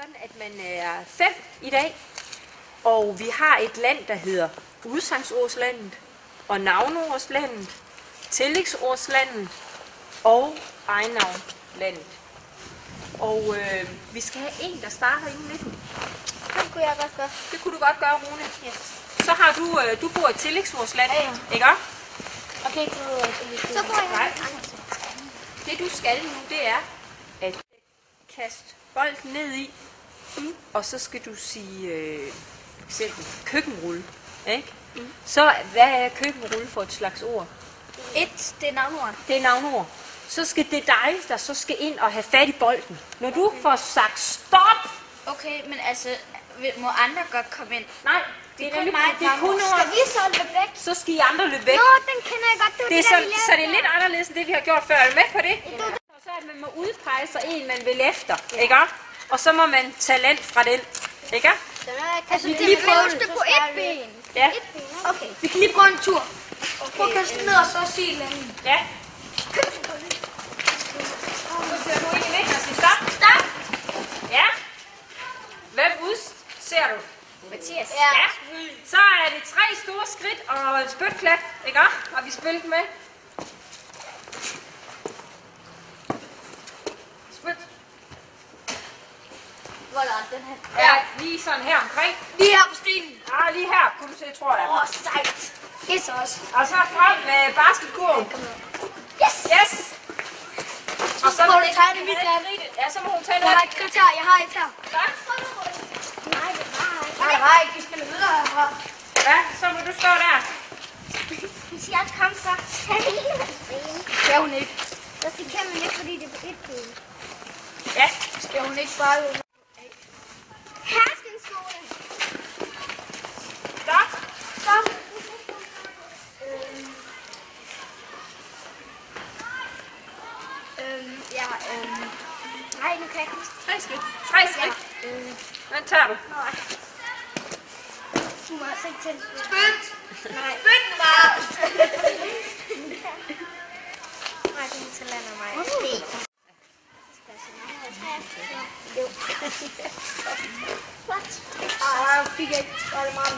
sådan, at man er fem i dag, og vi har et land, der hedder udsagsordslandet, og navnordslandet, tillægsordslandet og ejennavnlandet. Og øh, vi skal have en, der starter inden midten. Det kunne jeg godt gøre. Det kunne du godt gøre, Rune. Yes. Så har du, øh, du bor i tillægsordslandet, Ja, ja. ikke også? Okay, så bor jeg Nej. Det du skal nu, det er at kaste bolden ned i, mm. og så skal du sige øh, for eksempel køkkenrulle. Ikke? Mm. Så hvad er køkkenrulle for et slags ord? Et, det er navnord. Det er navnord. Så skal det dig, der så skal ind og have fat i bolden. Når du får sagt stop, Okay, men altså, må andre godt komme ind? nej, det er, kun nemlig- mig, det er kun. Skal vi så løbe væk? Så skal I andre løbe væk. Nå, den kender jeg godt. Det, Det er det, så, så det er lidt anderledes end det, vi har gjort før. Er du med på det? At man må udpege sig en, man vil efter. Ikke? også? Og så må man tage land fra den. Ikke? også? Altså, Vi det kan lige prøve det på et ben. Ja. Okay. Vi kan lige prøve en tur. Okay. Prøv at kaste ned og så sige et eller andet. Ja. Så ser du i midten og siger stop. Stop! Ja. Hvem bus ser du? Mathias. Ja. Så er det tre store skridt og et spytklat. Ikke? Har vi spillet med? Spyt. Hvor er den her? Ja, lige sådan her omkring. Lige her på stenen. Ja, lige her, kunne du se, tror jeg. Åh, sejt. Det er så også. Og så frem med basketkurven. Yes! Yes! Og så må du tegne mit land. Ja, så må hun tage Jeg har et her. Jeg har et her. Nej, det var ikke. Nej, det var ikke. Vi løbe videre herfra. Ja, så må du stå der. Hvis jeg kom så. Skal hun ikke? Så kan man ikke, fordi det er på et ben. Ja. Skal hun ikke bare? Herskenskole. Stop. Stop. Øhm. Øhm, ja, øhm. Nej, nu kan jeg ikke huske. Tre skridt. Tre skridt. Øhm, Hvad tager du? nej. Du må altså ikke tænde Spyt! Nej. Spyt nu bare! Nej, det er til land af mig. Jo. What? Ej, jeg fik ikke. Var det meget.